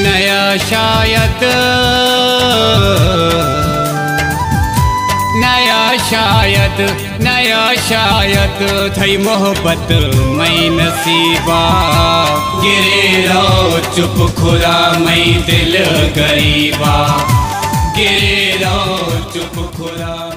नया शायद। नया शायद नया शायद। थई मोहब्बत मई नसीबा। गिरे रहो चुप खुदा, मई दिल गरीबा। गिरे रहो चुप खुदा